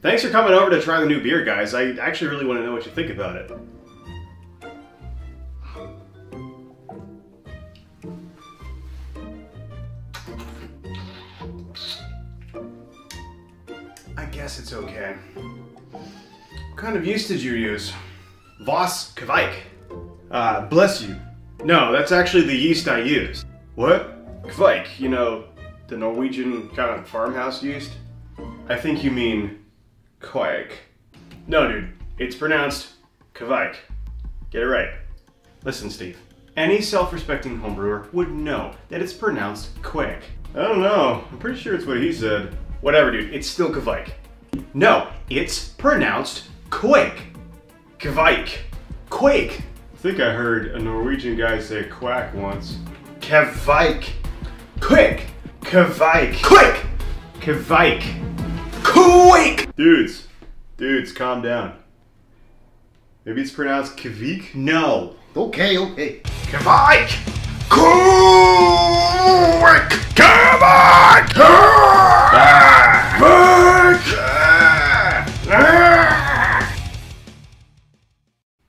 Thanks for coming over to try the new beer, guys. I actually really want to know what you think about it. I guess it's okay. What kind of yeast did you use? Voss Kvike. Uh, bless you. No, that's actually the yeast I used. What? Kvike, you know, the Norwegian kind of farmhouse yeast? I think you mean Kvike. No, dude, it's pronounced Kvike. Get it right. Listen, Steve. Any self-respecting homebrewer would know that it's pronounced Quake. I don't know. I'm pretty sure it's what he said. Whatever, dude. It's still Kvike. No, it's pronounced Quake. Kvike. Quake. I think I heard a Norwegian guy say quack once. Kvike. Quick. Kvike. Quick. Kvike. Quake. Dudes. Dudes, calm down. Maybe it's pronounced Kvik? No. Okay, okay. Kvike. Quick. Kvike.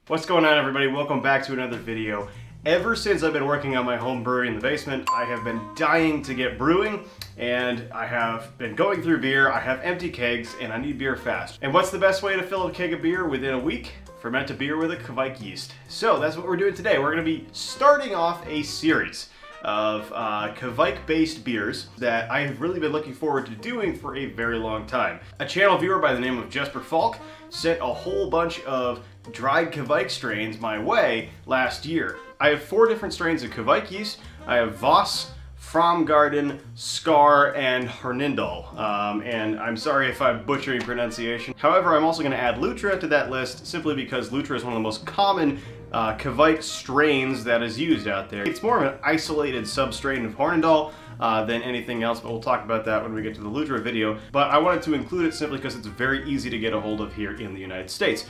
What's going on everybody? Welcome back to another video. Ever since I've been working on my home brewery in the basement, I have been dying to get brewing and I have been going through beer, I have empty kegs, and I need beer fast. And what's the best way to fill a keg of beer within a week? Ferment a beer with a Kveik yeast. So that's what we're doing today. We're gonna be starting off a series of uh, Kveik-based beers that I have really been looking forward to doing for a very long time. A channel viewer by the name of Jesper Falk sent a whole bunch of dried Kveik strains my way last year. I have four different strains of Kveik yeast. I have Voss, Framgarden, Scar, and Hornindal. Um, and I'm sorry if I'm butchering pronunciation. However, I'm also going to add Lutra to that list simply because Lutra is one of the most common uh, strains that is used out there. It's more of an isolated substrain of Hornindal uh, than anything else, but we'll talk about that when we get to the Lutra video. But I wanted to include it simply because it's very easy to get a hold of here in the United States.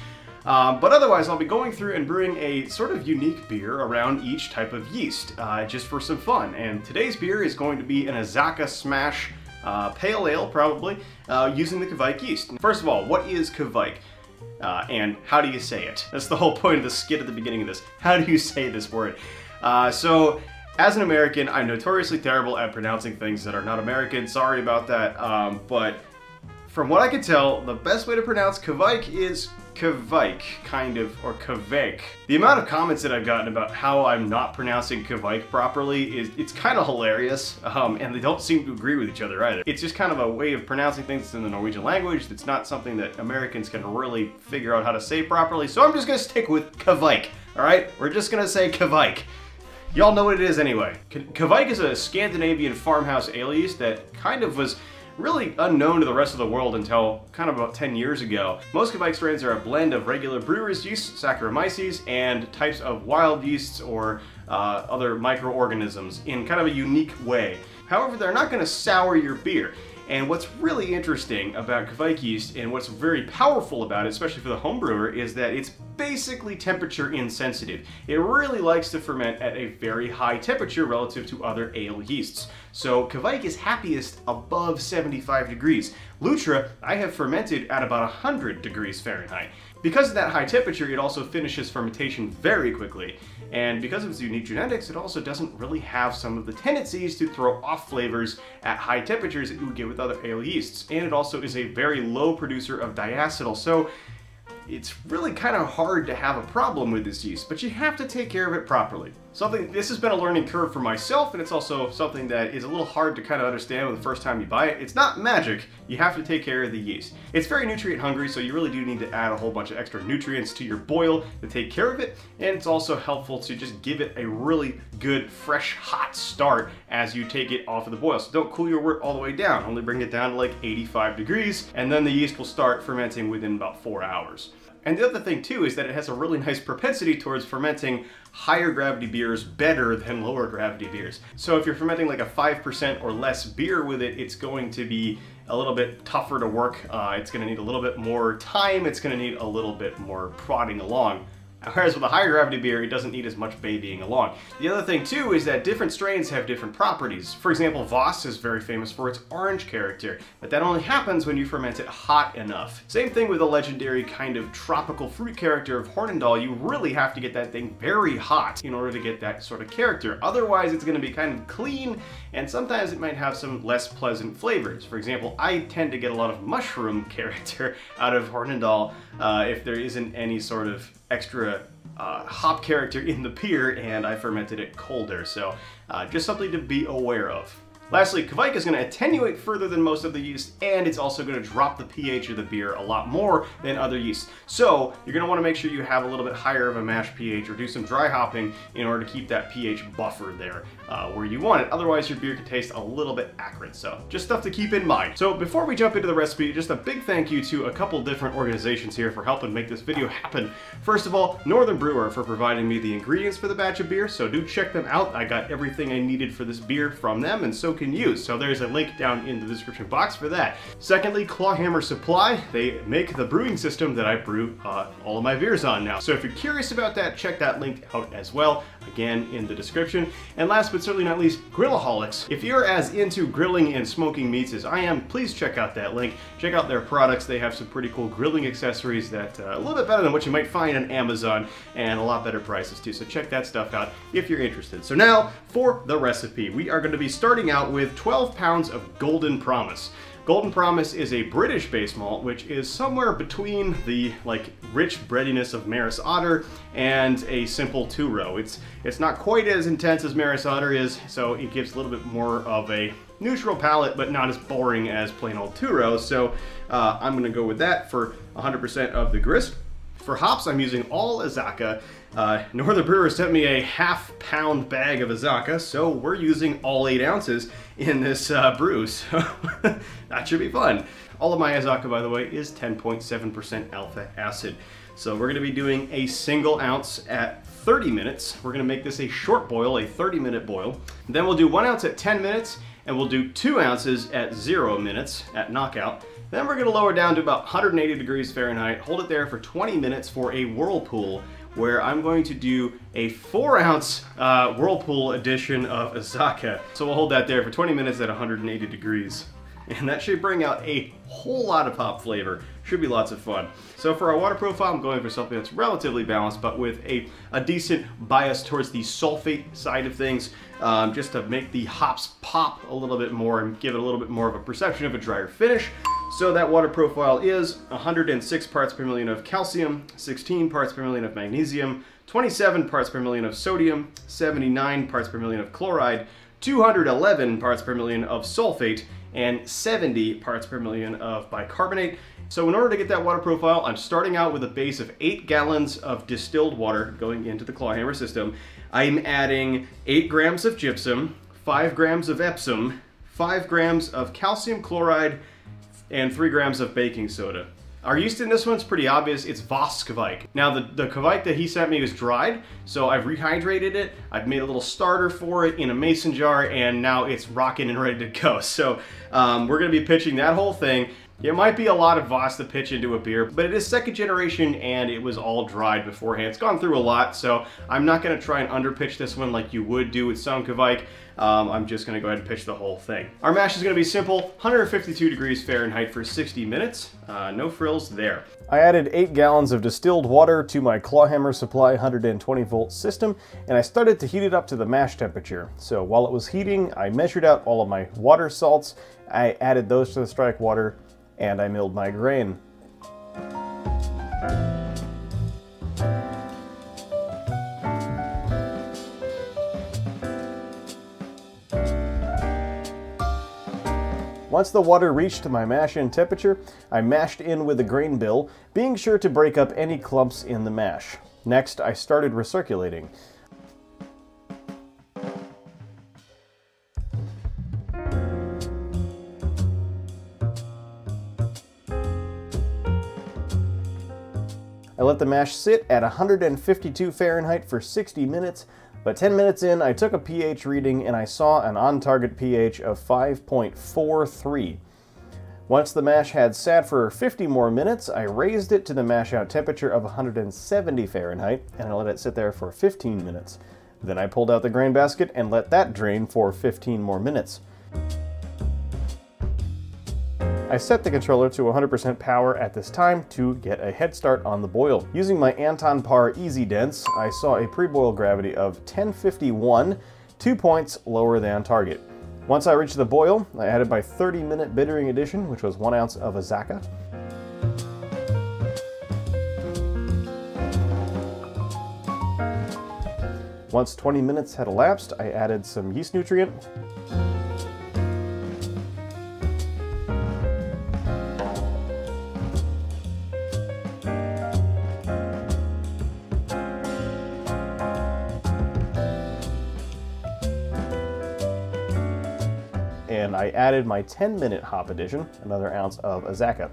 Um, but otherwise, I'll be going through and brewing a sort of unique beer around each type of yeast, uh, just for some fun. And today's beer is going to be an Azacca Smash uh, Pale Ale, probably, uh, using the Kveik yeast. First of all, what is Kveik? Uh, and how do you say it? That's the whole point of the skit at the beginning of this. How do you say this word? Uh, so, as an American, I'm notoriously terrible at pronouncing things that are not American. Sorry about that. Um, but from what I can tell, the best way to pronounce Kvike is Kvike, kind of, or Kvike. The amount of comments that I've gotten about how I'm not pronouncing Kvike properly is, it's kind of hilarious, um, and they don't seem to agree with each other either. It's just kind of a way of pronouncing things in the Norwegian language that's not something that Americans can really figure out how to say properly, so I'm just gonna stick with Kvike, alright? We're just gonna say Kvike. Y'all know what it is anyway. Kveik is a Scandinavian farmhouse ale yeast that kind of was really unknown to the rest of the world until kind of about 10 years ago. Most Kveik strains are a blend of regular brewer's yeast, Saccharomyces, and types of wild yeasts or uh, other microorganisms in kind of a unique way. However, they're not going to sour your beer. And what's really interesting about Kveik yeast and what's very powerful about it, especially for the home brewer, is that it's basically temperature insensitive. It really likes to ferment at a very high temperature relative to other ale yeasts. So Kveik is happiest above 75 degrees. Lutra, I have fermented at about 100 degrees Fahrenheit. Because of that high temperature, it also finishes fermentation very quickly. And because of its unique genetics, it also doesn't really have some of the tendencies to throw off flavors at high temperatures that you would get with other ale yeasts. And it also is a very low producer of diacetyl, so it's really kind of hard to have a problem with this yeast, but you have to take care of it properly. Something, this has been a learning curve for myself, and it's also something that is a little hard to kind of understand the first time you buy it. It's not magic, you have to take care of the yeast. It's very nutrient hungry, so you really do need to add a whole bunch of extra nutrients to your boil to take care of it, and it's also helpful to just give it a really good, fresh, hot start as you take it off of the boil. So don't cool your wort all the way down, only bring it down to like 85 degrees, and then the yeast will start fermenting within about four hours. And the other thing too is that it has a really nice propensity towards fermenting higher gravity beers better than lower gravity beers. So if you're fermenting like a 5% or less beer with it, it's going to be a little bit tougher to work. Uh, it's gonna need a little bit more time. It's gonna need a little bit more prodding along. Whereas with a higher gravity beer, it doesn't need as much babying along. The other thing too is that different strains have different properties. For example, Voss is very famous for its orange character, but that only happens when you ferment it hot enough. Same thing with the legendary kind of tropical fruit character of Hornindal, you really have to get that thing very hot in order to get that sort of character. Otherwise, it's gonna be kind of clean, and sometimes it might have some less pleasant flavors. For example, I tend to get a lot of mushroom character out of Hornindal uh, if there isn't any sort of extra uh, hop character in the beer and I fermented it colder. So uh, just something to be aware of. Lastly, Kveik is going to attenuate further than most of the yeast, and it's also going to drop the pH of the beer a lot more than other yeasts. So you're going to want to make sure you have a little bit higher of a mash pH or do some dry hopping in order to keep that pH buffer there uh, where you want it. Otherwise, your beer can taste a little bit acrid. So just stuff to keep in mind. So before we jump into the recipe, just a big thank you to a couple different organizations here for helping make this video happen. First of all, Northern Brewer for providing me the ingredients for the batch of beer, so do check them out. I got everything I needed for this beer from them, and so can you. So there's a link down in the description box for that. Secondly, Clawhammer Supply. They make the brewing system that I brew uh, all of my beers on now. So if you're curious about that, check that link out as well, again in the description. And last but certainly not least, Grillaholics. If you're as into grilling and smoking meats as I am, please check out that link. Check out their products. They have some pretty cool grilling accessories that uh, a little bit better than what you might find on Amazon and a lot better prices too. So check that stuff out if you're interested. So now for the recipe. We are going to be starting out with 12 pounds of Golden Promise. Golden Promise is a British base malt, which is somewhere between the like rich breadiness of Maris Otter and a simple two-row. It's it's not quite as intense as Maris Otter is, so it gives a little bit more of a neutral palate, but not as boring as plain old two-row. So uh, I'm gonna go with that for 100% of the grist. For hops, I'm using all Azacca. Uh, Northern Brewer sent me a half pound bag of Azacca, so we're using all eight ounces in this uh, brew, so that should be fun. All of my Azacca, by the way, is 10.7% alpha acid. So we're gonna be doing a single ounce at 30 minutes. We're gonna make this a short boil, a 30 minute boil. Then we'll do one ounce at 10 minutes, and we'll do two ounces at zero minutes at knockout. Then we're gonna lower down to about 180 degrees Fahrenheit, hold it there for 20 minutes for a whirlpool where I'm going to do a four ounce uh, Whirlpool edition of Azacca. So we'll hold that there for 20 minutes at 180 degrees. And that should bring out a whole lot of hop flavor. Should be lots of fun. So for our water profile, I'm going for something that's relatively balanced, but with a, a decent bias towards the sulfate side of things, um, just to make the hops pop a little bit more and give it a little bit more of a perception of a drier finish. So that water profile is 106 parts per million of calcium, 16 parts per million of magnesium, 27 parts per million of sodium, 79 parts per million of chloride, 211 parts per million of sulfate, and 70 parts per million of bicarbonate. So in order to get that water profile, I'm starting out with a base of 8 gallons of distilled water going into the clawhammer system. I'm adding 8 grams of gypsum, 5 grams of Epsom, 5 grams of calcium chloride, and 3 grams of baking soda. Our yeast in this one's pretty obvious, it's Voss Kveik. Now the, the Kveik that he sent me is dried, so I've rehydrated it, I've made a little starter for it in a mason jar, and now it's rocking and ready to go. So um, we're gonna be pitching that whole thing. It might be a lot of Voss to pitch into a beer, but it is second generation and it was all dried beforehand. It's gone through a lot, so I'm not gonna try and underpitch this one like you would do with some Kveik. Um, I'm just gonna go ahead and pitch the whole thing. Our mash is gonna be simple, 152 degrees Fahrenheit for 60 minutes. Uh, no frills there. I added 8 gallons of distilled water to my Clawhammer Supply 120 volt system, and I started to heat it up to the mash temperature. So while it was heating, I measured out all of my water salts, I added those to the strike water, and I milled my grain. Once the water reached my mash-in temperature, I mashed in with a grain bill, being sure to break up any clumps in the mash. Next, I started recirculating. I let the mash sit at 152 Fahrenheit for 60 minutes, but 10 minutes in, I took a pH reading and I saw an on-target pH of 5.43. Once the mash had sat for 50 more minutes, I raised it to the mash out temperature of 170 Fahrenheit and I let it sit there for 15 minutes. Then I pulled out the grain basket and let that drain for 15 more minutes. I set the controller to 100% power at this time to get a head start on the boil. Using my Anton Paar Easy Dense, I saw a pre-boil gravity of 1051, two points lower than target. Once I reached the boil, I added my 30 minute bittering addition, which was one ounce of Azacca. Once 20 minutes had elapsed, I added some yeast nutrient, I added my 10 minute hop addition, another ounce of Azacca.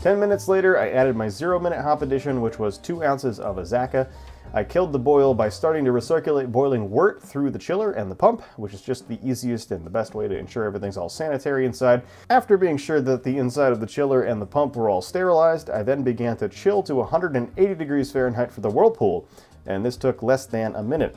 10 minutes later, I added my zero minute hop addition, which was two ounces of Azacca. I killed the boil by starting to recirculate boiling wort through the chiller and the pump, which is just the easiest and the best way to ensure everything's all sanitary inside. After being sure that the inside of the chiller and the pump were all sterilized, I then began to chill to 180 degrees Fahrenheit for the whirlpool, and this took less than a minute.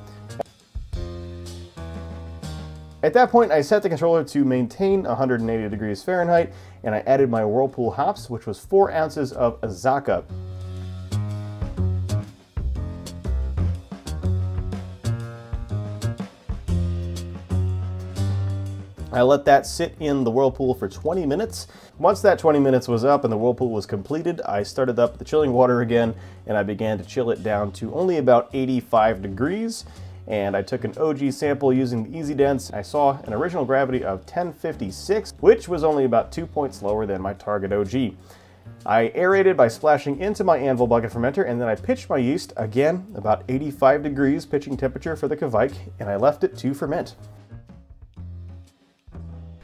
At that point, I set the controller to maintain 180 degrees Fahrenheit, and I added my Whirlpool hops, which was 4 ounces of Azacca. I let that sit in the Whirlpool for 20 minutes. Once that 20 minutes was up and the Whirlpool was completed, I started up the chilling water again and I began to chill it down to only about 85 degrees and I took an OG sample using the EasyDens. I saw an original gravity of 1056, which was only about two points lower than my target OG. I aerated by splashing into my anvil bucket fermenter and then I pitched my yeast, again about 85 degrees pitching temperature for the Kveik, and I left it to ferment.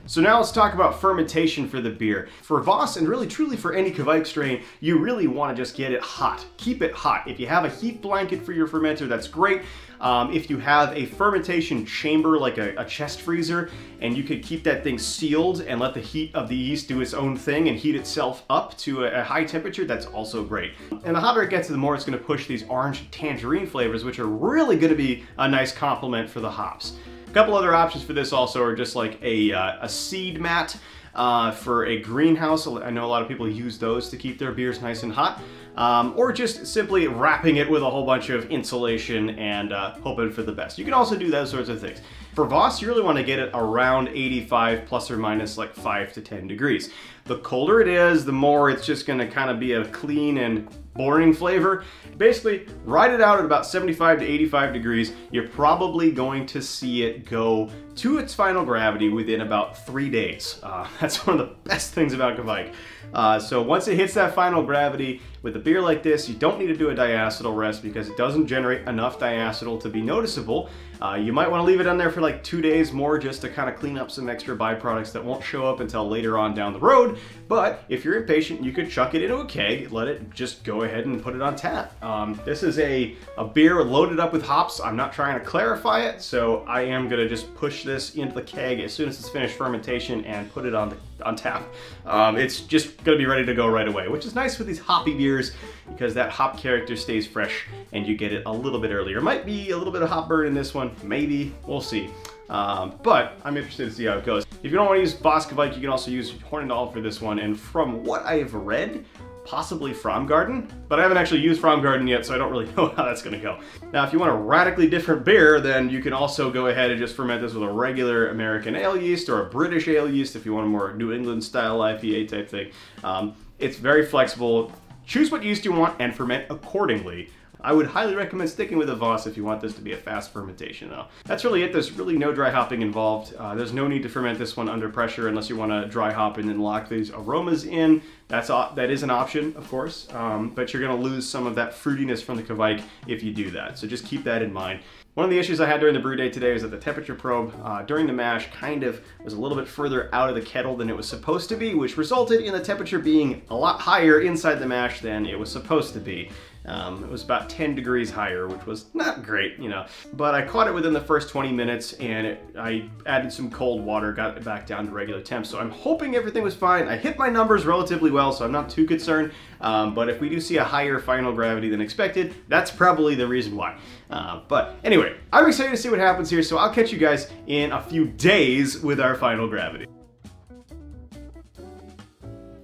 So now let's talk about fermentation for the beer. For Voss, and really truly for any Kveik strain, you really want to just get it hot. Keep it hot. If you have a heat blanket for your fermenter, that's great. Um, if you have a fermentation chamber, like a, a, chest freezer, and you could keep that thing sealed and let the heat of the yeast do its own thing and heat itself up to a, a high temperature, that's also great. And the hotter it gets, the more it's gonna push these orange tangerine flavors, which are really gonna be a nice complement for the hops. A couple other options for this also are just like a, uh, a seed mat uh, for a greenhouse. I know a lot of people use those to keep their beers nice and hot. Um, or just simply wrapping it with a whole bunch of insulation and uh, hoping for the best. You can also do those sorts of things. For Voss, you really want to get it around 85 plus or minus like 5 to 10 degrees. The colder it is, the more it's just going to kind of be a clean and boring flavor. Basically, ride it out at about 75 to 85 degrees. You're probably going to see it go to its final gravity within about three days. Uh, that's one of the best things about Kveik. Uh, so once it hits that final gravity, with a beer like this, you don't need to do a diacetyl rest because it doesn't generate enough diacetyl to be noticeable. Uh, you might want to leave it on there for like two days more just to kind of clean up some extra byproducts that won't show up until later on down the road. But if you're impatient, you could chuck it into a keg, let it just go ahead and put it on tap. Um, this is a, a beer loaded up with hops. I'm not trying to clarify it, so I am gonna just push this into the keg as soon as it's finished fermentation and put it on, the, on tap. Um, it's just gonna be ready to go right away, which is nice with these hoppy beers because that hop character stays fresh and you get it a little bit earlier. Might be a little bit of hop burn in this one, maybe, we'll see. Um, but I'm interested to see how it goes. If you don't want to use Voss Kveik, you can also use Hornindal for this one. And from what I've read, possibly Framgarden, but I haven't actually used Framgarden yet, so I don't really know how that's gonna go. Now, if you want a radically different beer, then you can also go ahead and just ferment this with a regular American ale yeast or a British ale yeast if you want a more New England style IPA type thing. Um, it's very flexible. Choose what yeast you want and ferment accordingly. I would highly recommend sticking with a Voss if you want this to be a fast fermentation though. That's really it. There's really no dry hopping involved. Uh, there's no need to ferment this one under pressure unless you want to dry hop and then lock these aromas in. That's that is an option, of course, um, but you're going to lose some of that fruitiness from the Kveik if you do that. So just keep that in mind. One of the issues I had during the brew day today is that the temperature probe uh, during the mash kind of was a little bit further out of the kettle than it was supposed to be, which resulted in the temperature being a lot higher inside the mash than it was supposed to be. Um, it was about 10 degrees higher, which was not great, you know. But I caught it within the first 20 minutes and it, I added some cold water, got it back down to regular temp. So I'm hoping everything was fine. I hit my numbers relatively well, so I'm not too concerned. Um, but if we do see a higher final gravity than expected, that's probably the reason why. Uh, but anyway, I'm excited to see what happens here, so I'll catch you guys in a few days with our final gravity.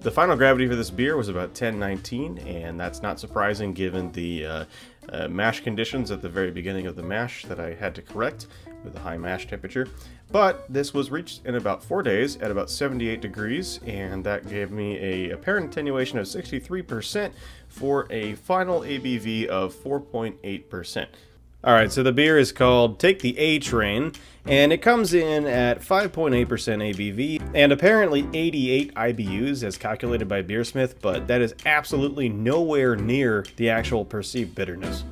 The final gravity for this beer was about 1019, and that's not surprising given the uh, uh, mash conditions at the very beginning of the mash that I had to correct with a high mash temperature. But this was reached in about four days at about 78 degrees, and that gave me a apparent attenuation of 63% for a final ABV of 4.8%. Alright, so the beer is called Take the A Train, and it comes in at 5.8% ABV, and apparently 88 IBUs as calculated by Beersmith, but that is absolutely nowhere near the actual perceived bitterness.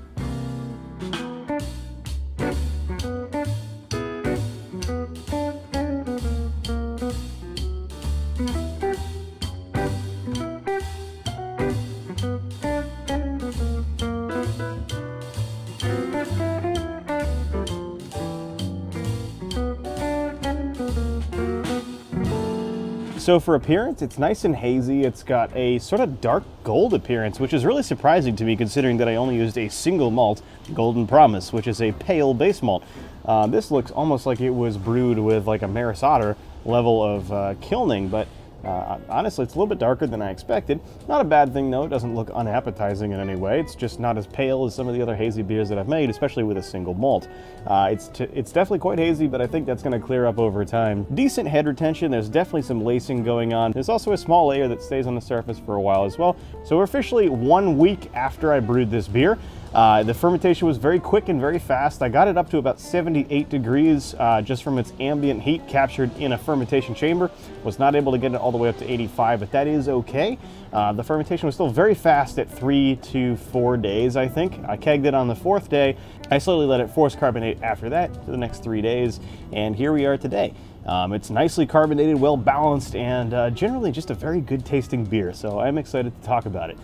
So for appearance, it's nice and hazy. It's got a sort of dark gold appearance, which is really surprising to me considering that I only used a single malt, Golden Promise, which is a pale base malt. Uh, this looks almost like it was brewed with like a Maris Otter level of uh, kilning, but uh, honestly, it's a little bit darker than I expected. Not a bad thing though, it doesn't look unappetizing in any way. It's just not as pale as some of the other hazy beers that I've made, especially with a single malt. Uh, it's, it's definitely quite hazy, but I think that's gonna clear up over time. Decent head retention, there's definitely some lacing going on. There's also a small layer that stays on the surface for a while as well. So we're officially one week after I brewed this beer. Uh, the fermentation was very quick and very fast. I got it up to about 78 degrees uh, just from its ambient heat captured in a fermentation chamber. Was not able to get it all the way up to 85, but that is okay. Uh, the fermentation was still very fast at three to four days, I think. I kegged it on the fourth day. I slowly let it force carbonate after that for the next three days, and here we are today. Um, it's nicely carbonated, well balanced, and uh, generally just a very good tasting beer, so I'm excited to talk about it.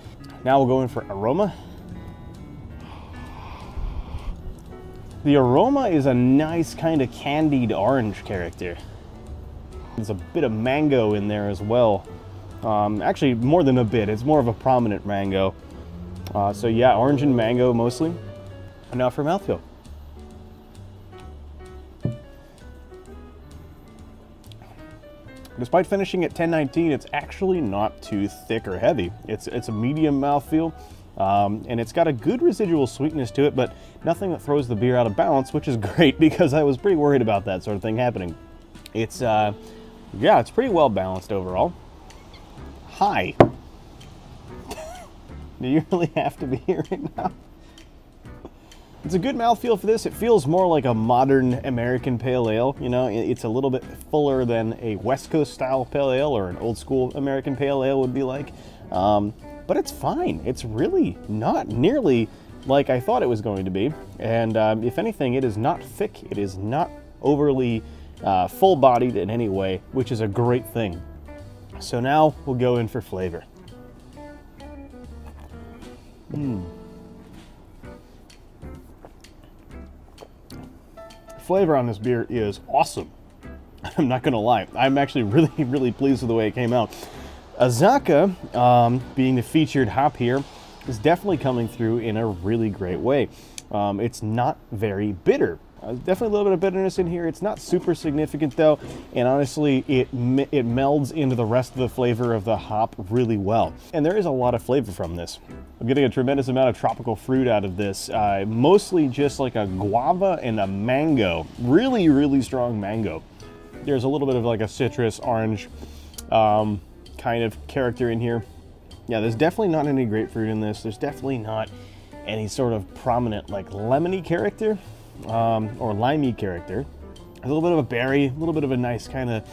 Now we'll go in for aroma. The aroma is a nice kind of candied orange character. There's a bit of mango in there as well. Um, actually, more than a bit. It's more of a prominent mango. Uh, so yeah, orange and mango mostly. And now for mouthfeel. Despite finishing at 1019, it's actually not too thick or heavy. It's, it's a medium mouthfeel. Um, and it's got a good residual sweetness to it, but nothing that throws the beer out of balance, which is great because I was pretty worried about that sort of thing happening. It's, uh, yeah, it's pretty well balanced overall. Hi. Do you really have to be here right now? It's a good mouthfeel for this. It feels more like a modern American pale ale. You know, it's a little bit fuller than a West Coast style pale ale or an old school American pale ale would be like. Um, but it's fine. It's really not nearly like I thought it was going to be. And um, if anything, it is not thick. It is not overly uh, full-bodied in any way, which is a great thing. So now we'll go in for flavor. Mm. Flavor on this beer is awesome. I'm not gonna lie. I'm actually really, really pleased with the way it came out. Azacca, um, being the featured hop here, is definitely coming through in a really great way. Um, it's not very bitter. Uh, definitely a little bit of bitterness in here. It's not super significant though, and honestly, it it melds into the rest of the flavor of the hop really well. And there is a lot of flavor from this. I'm getting a tremendous amount of tropical fruit out of this, uh, mostly just like a guava and a mango. Really, really strong mango. There's a little bit of like a citrus, orange, um, kind of character in here. Yeah, there's definitely not any grapefruit in this. There's definitely not any sort of prominent like lemony character um, or limey character. A little bit of a berry, a little bit of a nice kind of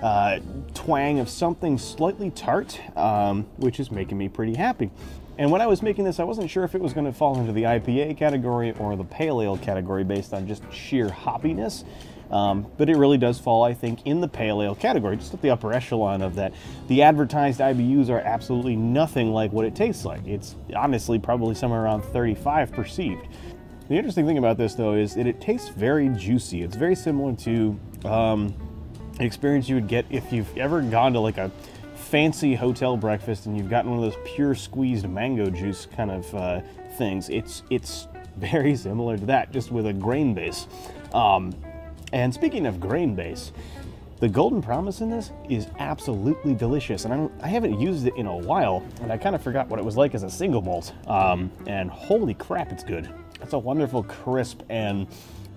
uh, twang of something slightly tart, um, which is making me pretty happy. And when I was making this, I wasn't sure if it was going to fall into the IPA category or the pale ale category based on just sheer hoppiness. Um, but it really does fall, I think, in the pale ale category, just at the upper echelon of that. The advertised IBUs are absolutely nothing like what it tastes like. It's honestly probably somewhere around 35 perceived. The interesting thing about this, though, is that it tastes very juicy. It's very similar to um, an experience you would get if you've ever gone to like a fancy hotel breakfast and you've gotten one of those pure squeezed mango juice kind of uh, things. It's it's very similar to that, just with a grain base. Um, and speaking of grain base, the Golden Promise in this is absolutely delicious, and I, don't, I haven't used it in a while, and I kind of forgot what it was like as a single malt. Um, and holy crap, it's good. It's a wonderful, crisp, and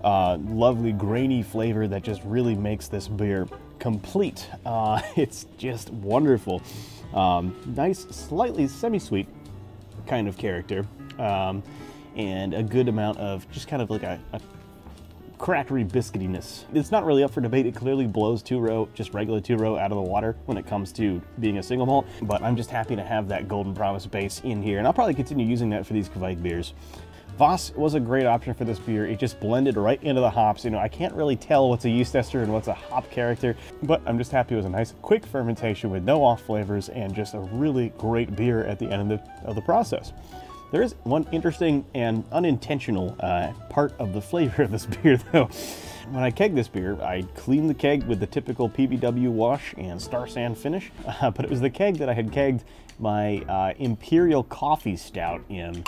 uh, lovely grainy flavor that just really makes this beer complete. Uh, it's just wonderful. Um, nice, slightly semi-sweet kind of character, um, and a good amount of just kind of like a, a crackery biscuitiness. It's not really up for debate. It clearly blows two row, just regular two row out of the water when it comes to being a single malt, but I'm just happy to have that Golden Promise base in here, and I'll probably continue using that for these Kveik beers. Voss was a great option for this beer. It just blended right into the hops. You know, I can't really tell what's a yeast ester and what's a hop character, but I'm just happy it was a nice quick fermentation with no off flavors and just a really great beer at the end of the, of the process. There is one interesting and unintentional uh, part of the flavor of this beer, though. When I keg this beer, I cleaned the keg with the typical PBW wash and Star San finish, uh, but it was the keg that I had kegged my uh, Imperial Coffee Stout in,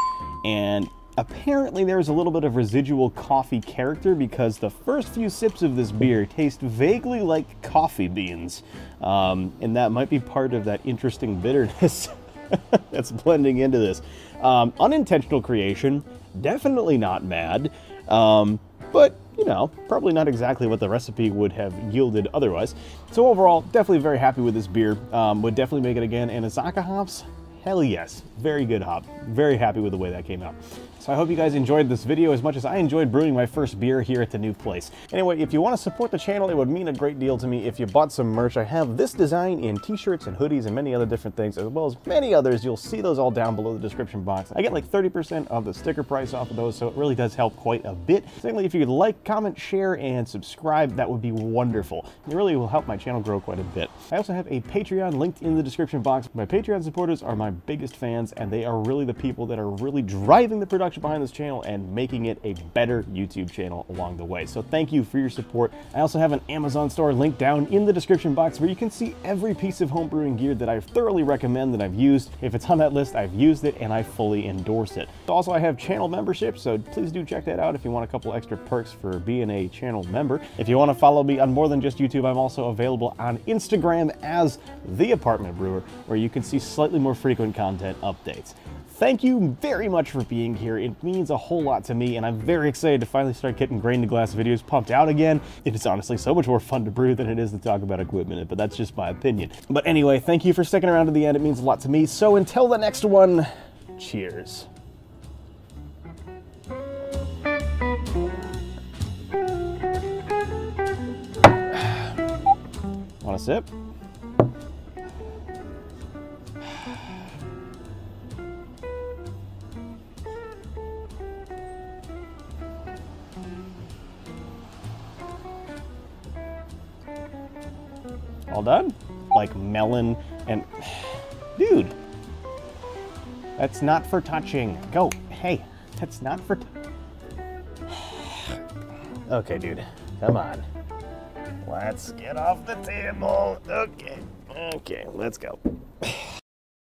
and apparently there's a little bit of residual coffee character because the first few sips of this beer taste vaguely like coffee beans, um, and that might be part of that interesting bitterness that's blending into this. Um, unintentional creation, definitely not mad, um, but you know, probably not exactly what the recipe would have yielded otherwise. So overall, definitely very happy with this beer. Um, would definitely make it again. And Azacca hops, hell yes, very good hop. Very happy with the way that came out. So I hope you guys enjoyed this video as much as I enjoyed brewing my first beer here at the new place. Anyway, if you want to support the channel, it would mean a great deal to me if you bought some merch. I have this design in t-shirts and hoodies and many other different things, as well as many others. You'll see those all down below the description box. I get like 30% of the sticker price off of those, so it really does help quite a bit. Secondly, if you could like, comment, share, and subscribe, that would be wonderful. It really will help my channel grow quite a bit. I also have a Patreon linked in the description box. My Patreon supporters are my biggest fans, and they are really the people that are really driving the production behind this channel and making it a better YouTube channel along the way. So thank you for your support. I also have an Amazon store linked down in the description box where you can see every piece of homebrewing gear that I thoroughly recommend that I've used. If it's on that list, I've used it and I fully endorse it. Also, I have channel membership, so please do check that out if you want a couple extra perks for being a channel member. If you want to follow me on more than just YouTube, I'm also available on Instagram as The Apartment Brewer, where you can see slightly more frequent content updates. Thank you very much for being here. It means a whole lot to me, and I'm very excited to finally start getting grain to glass videos pumped out again. It is honestly so much more fun to brew than it is to talk about equipment, but that's just my opinion. But anyway, thank you for sticking around to the end. It means a lot to me. So until the next one, cheers. Want a sip? All done? Like melon and... Dude! That's not for touching. Go. Hey, that's not for... okay, dude. Come on. Let's get off the table. Okay. Okay, let's go.